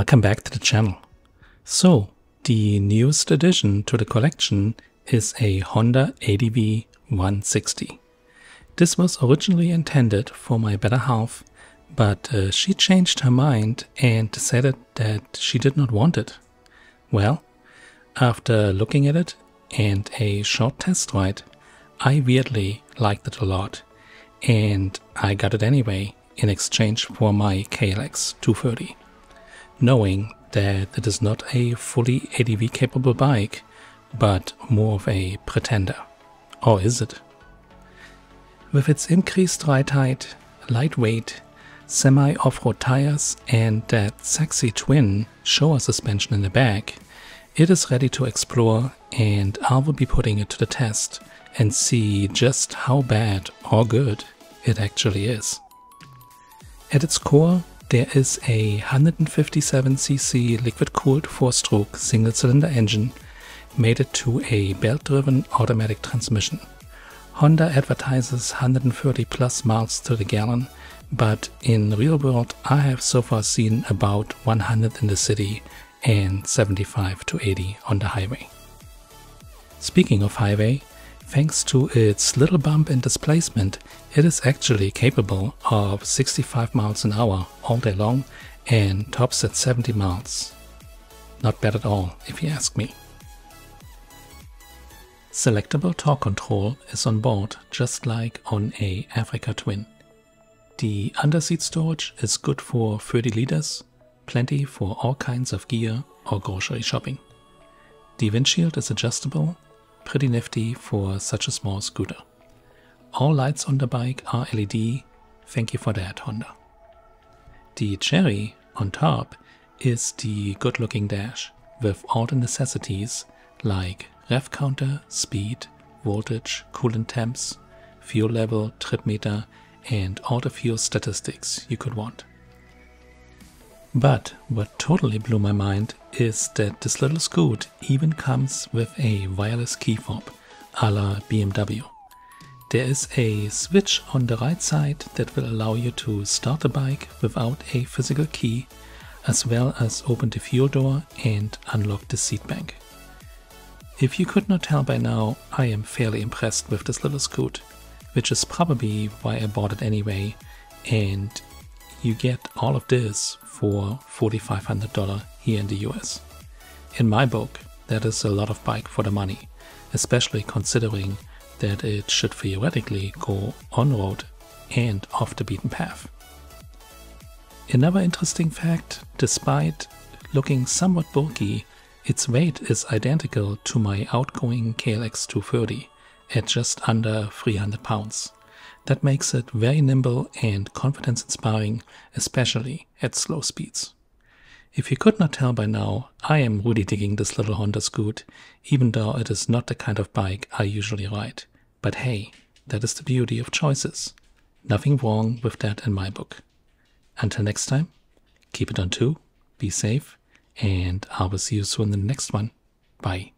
Welcome back to the channel. So, the newest addition to the collection is a Honda ADV 160. This was originally intended for my better half, but uh, she changed her mind and decided that she did not want it. Well, after looking at it and a short test ride, I weirdly liked it a lot, and I got it anyway in exchange for my KLX 230 knowing that it is not a fully ADV capable bike, but more of a pretender. Or is it? With its increased ride height, lightweight, semi off road tires, and that sexy twin Showa suspension in the back, it is ready to explore, and I will be putting it to the test and see just how bad or good it actually is. At its core, there is a 157cc liquid-cooled four-stroke single-cylinder engine mated to a belt-driven automatic transmission. Honda advertises 130 plus miles to the gallon, but in real world I have so far seen about 100 in the city and 75 to 80 on the highway. Speaking of highway, Thanks to its little bump in displacement, it is actually capable of 65 miles an hour all day long and tops at 70 miles. Not bad at all, if you ask me. Selectable torque control is on board, just like on a Africa Twin. The underseat storage is good for 30 liters, plenty for all kinds of gear or grocery shopping. The windshield is adjustable Pretty nifty for such a small scooter. All lights on the bike are LED, thank you for that Honda. The cherry on top is the good looking dash with all the necessities like rev counter, speed, voltage, coolant temps, fuel level, trip meter, and all the fuel statistics you could want. But what totally blew my mind is that this little scoot even comes with a wireless key fob a la BMW. There is a switch on the right side that will allow you to start the bike without a physical key, as well as open the fuel door and unlock the seat bank. If you could not tell by now, I am fairly impressed with this little scoot, which is probably why I bought it anyway, and you get all of this for $4,500 here in the US. In my book, that is a lot of bike for the money, especially considering that it should theoretically go on road and off the beaten path. Another interesting fact, despite looking somewhat bulky, its weight is identical to my outgoing KLX 230 at just under 300 pounds. That makes it very nimble and confidence inspiring, especially at slow speeds. If you could not tell by now, I am really digging this little Honda Scoot, even though it is not the kind of bike I usually ride. But hey, that is the beauty of choices. Nothing wrong with that in my book. Until next time, keep it on two, be safe, and I will see you soon in the next one. Bye.